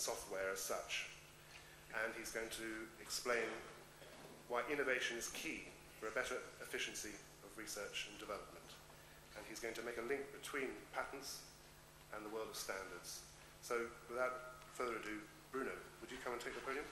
software as such. And he's going to explain why innovation is key for a better efficiency of research and development. And he's going to make a link between patents and the world of standards. So without further ado, Bruno, would you come and take the podium?